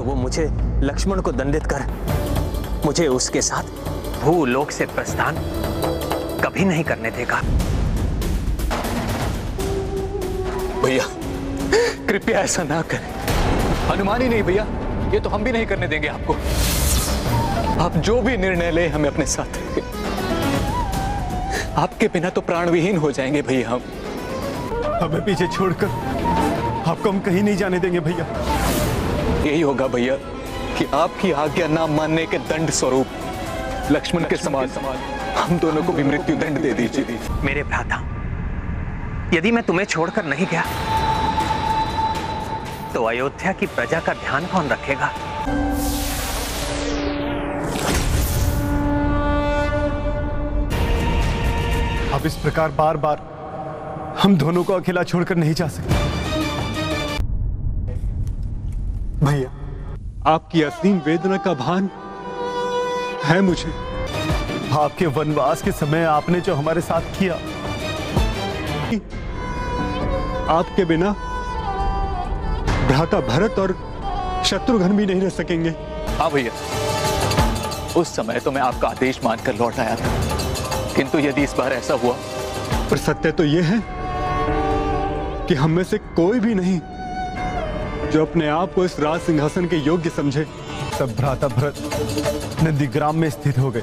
तो वो मुझे लक्ष्मण को दंडित कर मुझे उसके साथ भूलोक से प्रस्थान कभी नहीं करने देगा। भैया, कृपया ऐसा ना करें। हनुमान ही नहीं भैया, ये तो हम भी नहीं करने देंगे आपको। आप जो भी निर्णय ले, हमें अपने साथ आपके बिना तो प्राण विहीन हो जाएँगे भैया हम। हमें पीछे छोड़कर आपको हम कहीं नहीं जाने देंगे भैया। यही होगा भैया कि आपकी आज्ञा ना मानने के दंड स्वरूप लक्ष्मण के समान हम दोनों को भी मृत्यु दंड दे दीजिए। मेरे भ्राता यदि मैं तुम्हें छोड़कर नहीं गया तो अयोध्या की प्रजा का ध्यान कौन रखेगा? अब इस प्रकार बार बार हम दोनों को अकेला छोड़कर नहीं जा सकते। भैया आपकी असीम वेदना का भान है मुझे। आपके वनवास के समय आपने जो हमारे साथ किया। आपके बिना भ्राता भरत और शत्रुघ्न भी नहीं रह सकेंगे। हाँ भैया उस समय तो मैं आपका आदेश मानकर लौट आया था। किंतु यदि इस बार ऐसा हुआ पर सत्य तो यह है कि हम में से कोई भी नहीं जो अपने आप को इस राज सिंहासन के योग्य समझे तब भ्राता भरत नंदीग्राम में स्थित हो गए।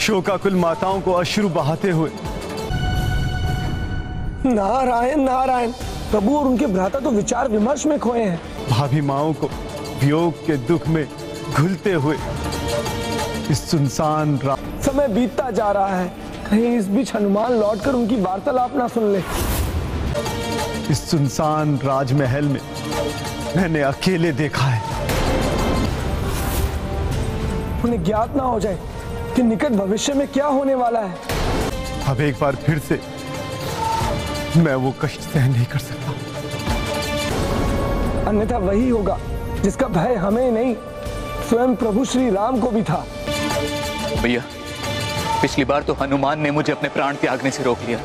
शोकाकुल माताओं को अश्रु बहाते हुए। नारायण नारायण प्रभु और उनके भ्राता तो विचार विमर्श में खोए हैं। भाभी माओ को वियोग के दुख में घुलते हुए इस सुनसान. समय बीतता जा रहा है। कहीं इस बीच हनुमान लौटकर उनकी वार्तालाप ना सुन ले। इस सुनसान राजमहल में मैंने अकेले देखा है। उन्हें ज्ञात ना हो जाए कि निकट भविष्य में क्या होने वाला है। अब एक बार फिर से मैं वो कष्ट सहन नहीं कर सकता। अन्यथा वही होगा जिसका भय हमें नहीं स्वयं प्रभु श्री राम को भी था। भैया पिछली बार तो हनुमान ने मुझे अपने प्राण त्यागने से रोक लिया।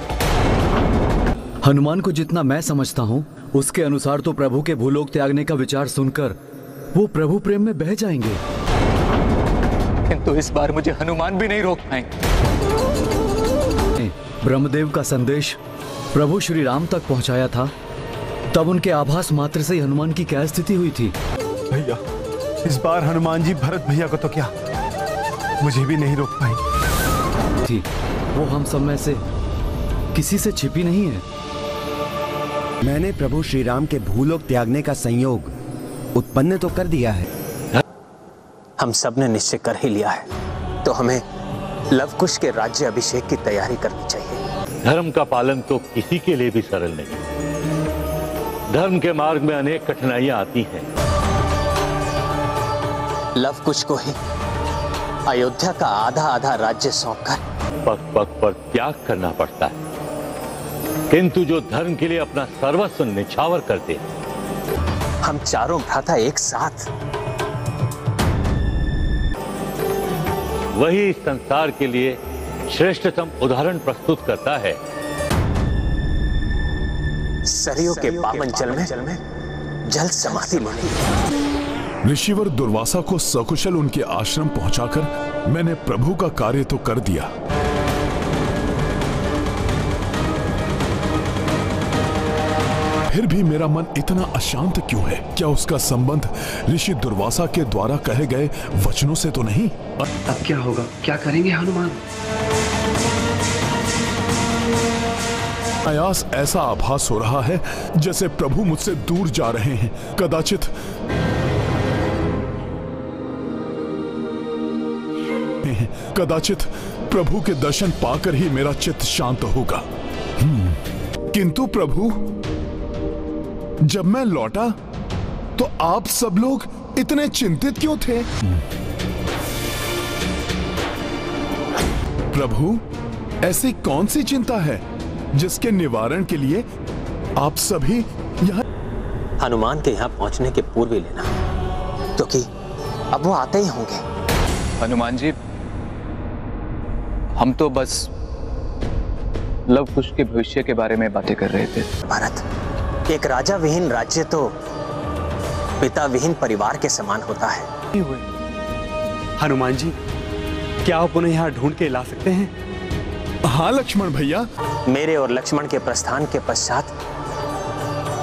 हनुमान को जितना मैं समझता हूँ उसके अनुसार तो प्रभु के भूलोक त्यागने का विचार सुनकर वो प्रभु प्रेम में बह जाएँगे। किंतु इस बार मुझे हनुमान भी नहीं रोक पाएँगे। ब्रह्मदेव का संदेश प्रभु श्री राम तक पहुँचाया था। तब उनके आभास मात्र से ही हनुमान की क्या स्थिति हुई थी? भैया इस बार हनुमान जी भरत भैया को तो क्या? मुझे भी नहीं रोक पाएँगे। थी वो हम सब में से किसी से छिपी नहीं है। मैंने प्रभु श्री राम के भूलोक त्यागने का संयोग उत्पन्न तो कर दिया है। हम सबने निश्चय कर ही लिया है। तो हमें लवकुश के राज्य अभिषेक की तैयारी करनी चाहिए। धर्म का पालन तो किसी के लिए भी सरल नहीं। धर्म के मार्ग में अनेक कठिनाइयाँ आती हैं। लवकुश को ही अयोध्या का आधा आधा राज्य सौंपकर पग पग पर त्याग करना पड़ता है। किंतु जो धर्म के लिए अपना सर्वस्व निछावर करते हम चारों भ्राता एक साथ। वही संसार के लिए श्रेष्ठतम उदाहरण प्रस्तुत करता है। सरयू के पावन जल में जल समाधि लेनी ऋषिवर दुर्वासा को सकुशल उनके आश्रम पहुंचाकर मैंने प्रभु का कार्य तो कर दिया। फिर भी मेरा मन इतना अशांत क्यों है? क्या उसका संबंध ऋषि दुर्वासा के द्वारा कहे गए वचनों से तो नहीं? अब क्या होगा? क्या करेंगे हनुमान? आयास ऐसा आभास हो रहा है जैसे प्रभु मुझसे दूर जा रहे हैं। कदाचित कदाचित प्रभु के दर्शन पाकर ही मेरा चित्त शांत होगा। किंतु प्रभु जब मैं लौटा तो आप सब लोग इतने चिंतित क्यों थे? प्रभु ऐसी कौन सी चिंता है जिसके निवारण के लिए आप सभी यहाँ हनुमान के यहाँ पहुँचने के पूर्व ही लेना। क्योंकि अब वो आते ही होंगे। हनुमान जी हम तो बस लव कुश के भविष्य के बारे में बातें कर रहे थे। एक राजा विहीन राज्य तो पिता विहीन परिवार के समान होता है। हुए हनुमान जी क्या आप उन्हें यहाँ ढूंढ के ला सकते हैं? हाँ लक्ष्मण भैया। मेरे और लक्ष्मण के प्रस्थान के पश्चात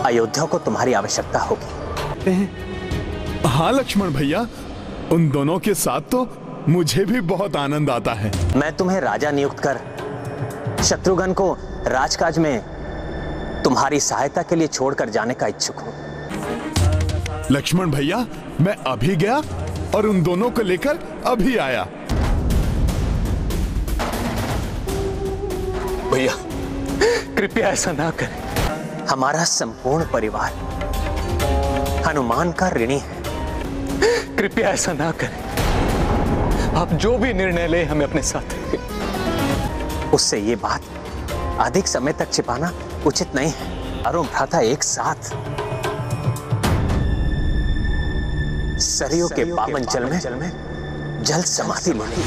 अयोध्या को तुम्हारी आवश्यकता होगी। हैं? हाँ लक्ष्मण भैया उन दोनों के साथ तो मुझे भी बहुत आनंद आता है। मैं तुम्हें राजा नियुक्त कर शत्रुघ्न को राजकाज में तुम्हारी सहायता के लिए छोड़कर जाने का इच्छुक हूँ। लक्ष्मण भैया मैं अभी गया और उन दोनों को लेकर अभी आया। भैया कृपया ऐसा ना करें। हमारा संपूर्ण परिवार हनुमान का ऋणी है। कृपया ऐसा ना करें। आप जो भी निर्णय ले हमें अपने साथ उससे ये बात अधिक समय तक छिपाना उचित नहीं अरुण भ्राता एक साथ। सरयों के पावन जल में जल समाधि मिली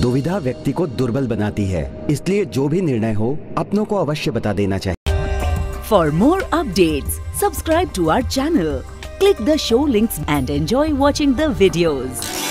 दुविधा व्यक्ति को दुर्बल बनाती है। इसलिए जो भी निर्णय हो अपनों को अवश्य बता देना चाहिए। For more update subscribe to our channel click the show links and enjoy watching the videos